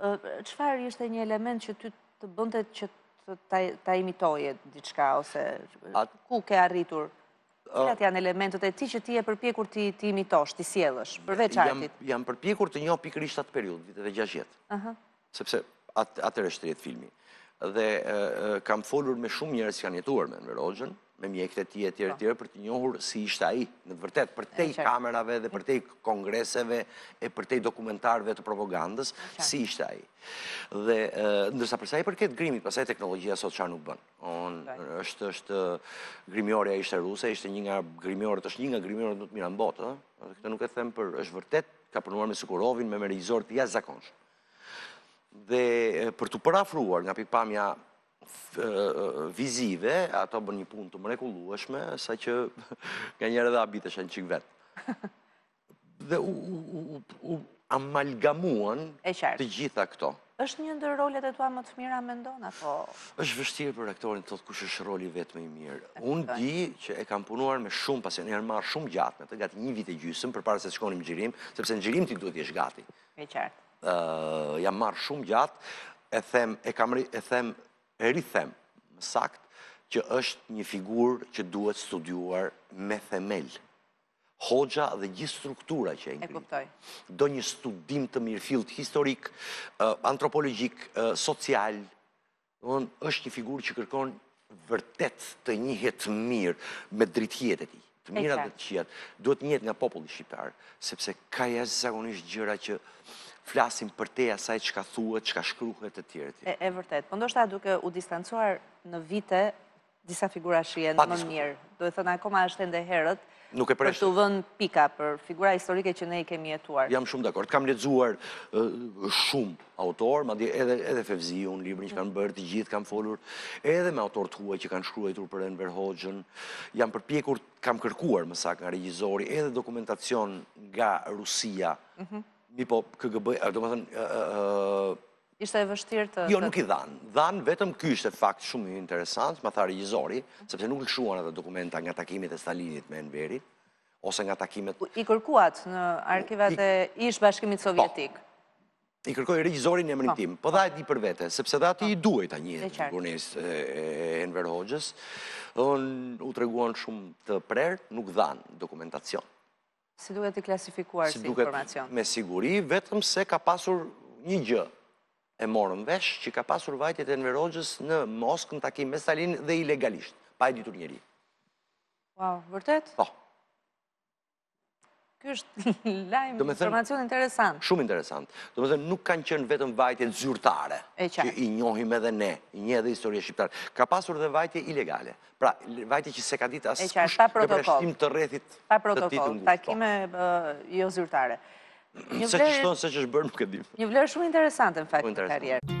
Çfarë ishte një element që ty të bënte që ta imitoje diçka, ose ku ke arritur? Cilat janë elementët e tij që ti je përpjekur t'i imitosh, t'i sjellësh, përveç artit? Jam përpjekur të njoh pikërisht atë periudhë, të viteve gjashtëdhjetë. sepse atëherë është xhiruar filmi. Dhe kam folur me shumë njerëz që kanë jetuar me Enver Hoxhën, me mjekët e tij, e tjerë, po, e tjerë, për të njohur si ishte ai, në të vërtetë, përtej kamerave dhe përtej kongreseve e përtej dokumentarëve të propagandës, si ishte ai. Dhe, ndërsa për sa i përket grimit, pastaj teknologjia sot çfarë nuk bënë. është, është, grimierja ishte ruse, ishte një nga grimieret, është një nga grimieret më të mira në botë, këtë nuk e them për, është vërtet, ka punuar me Sokurovin, me regjisorë të jashtëzakonshëm. Dhe për t'u përafruar nga pikëpamja vizive, ato bënë një punë të mrekullueshme, saqë nganjëherë edhe habitesha një çikë vetë. Dhe u amalgamuan të gjitha këto. Është një ndër rolet e tua më të mira mendon, apo? Është vështirë për aktorin të thotë kush është roli i vet më i mirë. Unë e di që e kam punuar me shumë pasion, jam marrë shumë gjatë me të, gati një vit e gjysëm, përpara se të shkonim në xhirim, sepse në xhirim ti duhet të jesh gati. E qartë. Jam marrë shumë gjatë, e them, e kam ri, e them, e rithem, më saktë, që është një figurë që duhet studiuar me themel. Hoxha dhe gjithë struktura që e ngriti. E kuptoj. Do një studim të mirëfilltë historik, antropologjik, social, Është një figurë që kërkon vërtet të njihet mirë me dritëhijet e tij, të mirat dhe të këqijat, duhet të njihet nga populli shqiptar, sepse ka jashtëzakonisht gjëra që flasin përtej asaj çka thuhet, çka shkruhet e tjerë e tjerë. E vërtetë, po ndoshta duke u distancuar në vite disa figura shihen më mirë. Domethënë, akoma është ende herët për të vënë pika për figura historike që ne i kemi jetuar. Jam shumë dakord. Kam lexuar shumë autorë, madje edhe Fevziun, librin që kanë bërë të gjithë, kam folur edhe me autorë të huaj që kanë shkruajtur për Enver Hoxhën. Jam përpjekur, kam kërkuar më saktë nga regjisori, edhe dokumentacion nga Rusia. Mhm. Mi po, KGB, domethënë, Ishte e vështirë të... Jo, nuk i dhanë. Dhanë vetëm ky ishte fakt shumë interesant, ma tha regjisori, sepse nuk lëshuan edhe dokumenta nga takimet e Stalinit me Enverin, ose nga takimet... I kërkuat në arkivat e ish-Bashkimit, po, Sovjetik. I kërkoi regjisori në emrin po. tim, po edhe ai për vete, sepse dhe atij po. i duhej ta njihte figurën e Enver Hoxhës, dhe u treguan shumë të prerë, nuk dhanë dokumentacion. Si duket e klasifikuar si informacion? Me siguri, vetëm se ka pasur një gjë e morën vesh, që ka pasur vajtje të Enver Hoxhës në Moskë në takim me Stalinin dhe ilegalisht, pa e ditur njeri. Wow, vërtet? Po. Kjo është lajm, informacion interesant. Shumë interesant. Domethënë, nuk kanë qenë vetëm vajtjet zyrtare, që i njohim edhe ne, njeh edhe historia shqiptare. Ka pasur dhe vajtje ilegale, Pra, vajtje që s'e ka ditur askush me përjashtim të rrethit të tij të ngushtë. Pa protokoll, po, takime jo zyrtare. Se ç'është thënë, se ç'është bërë, nuk e dimë. Një vlerë shumë interesante, në fakt, në karrierë.